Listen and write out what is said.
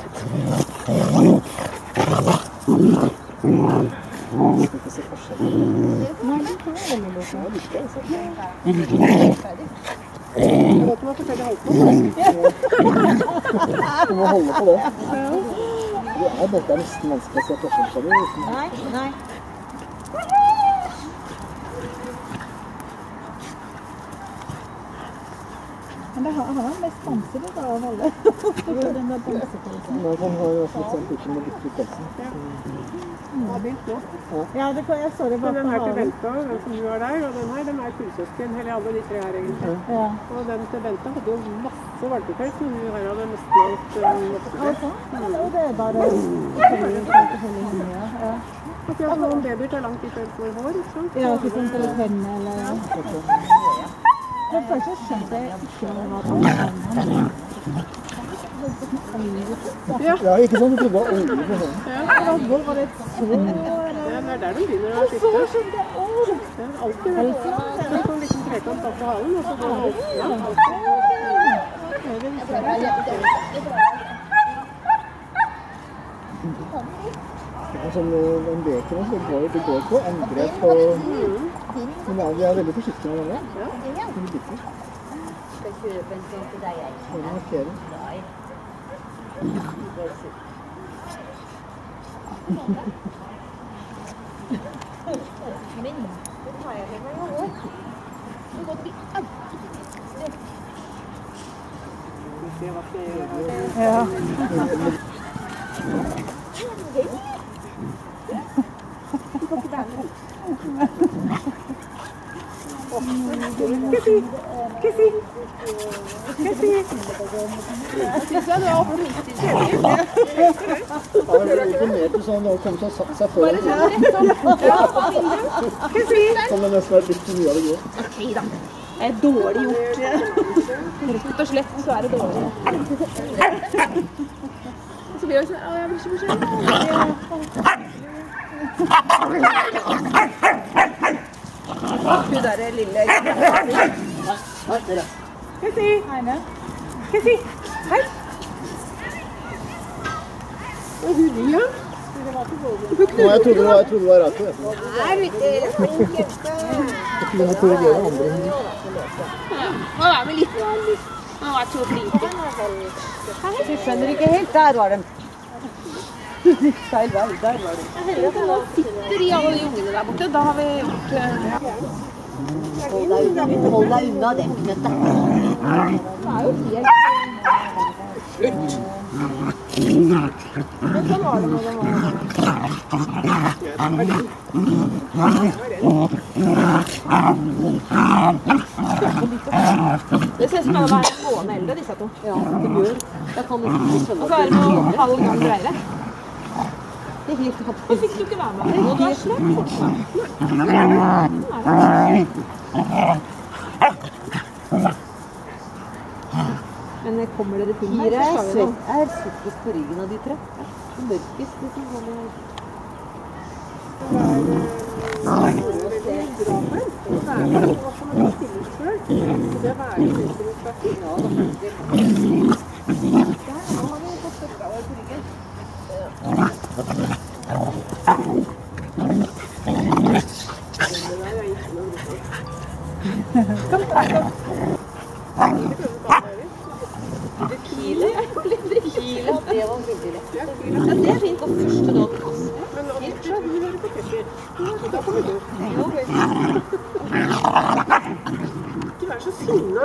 Du må holde på det. Det dette er nesten vanskelig å se forskjell på. Nei, nei. Men det har, han er mest bamsete da, av alle. Den der bamsepølsen. Men han har jo også litt sånn pukken med litt i pelsen. Har. Ja, det, kan- jeg så det Men bak den her til Bente òg, den som du har der, og den her, den er kullsøsken. Eller alle de tre her, egentlig. Ja. Og den til Bente hadde jo masse valpepels, men hun her hadde nesten alt Ja, voksne. ja, det er bare ja. ja. Akkurat noen babyer tar lang tid før de får hår, ikke sant? Ja, ikke sant, eller henne, eller Men først så skjønte jeg ikke hva det var på hånden. Ja, ikke sånn Du trodde det var olje på hånden. Ja, hvor var det et sår? Det er der du begynner å Så skifte. skjønte jeg, åh, Det er alltid det. Det er en sånn liten trekant bak på halen, og så går det opp. Ja, alltid. Det er sånn, eh, en beker som det går, på endre på angrep på Men det er, de er veldig forsiktige med det. De bitter. Skal kjøpe en sånn til deg, jeg. De markerer. Men det tar jeg med meg i år. Det går til Vi ser hva som er her. Ja. Ja, jeg ble imponert så han kom til å satt seg foran. Kan det nesten vært litt av det. Det er dårlig gjort. Rett så er det dårlig. Så blir det sånn Å, jeg blir så bekymret. Hun derre lille Heine. Hei! Og hun Lia? Nå, jeg trodde det var, jeg trodde det var Rakel. jeg. Er ute, flink jente. Jeg skulle korrigere andre hunder. Nå er vi litt Nå er to flinke. Jeg skjønner ikke helt. Der var den. Feil vei. Der var den. Nå sitter de alle de ungene der borte. Da har vi gjort eh, Hold deg unna, hold deg unna den knøttet. Det ser ut som de er en måned eldre, disse to. Ja, det gjør. Jeg kan ikke skjønne Og så er det noe halv gang breiere. Det er helt Hvorfor fikk du ikke være med? Nå er slett Men kommer dere til her, Fire så er skal vi nå. Jeg er sortest på ryggen av de tre. Det mørkest, liksom. sånn er- Kile, det var veldig lett. Ja, det er fint. Og første dag på kassen. Men hun hører på Petter. Da kommer du. Ikke vær så sinna.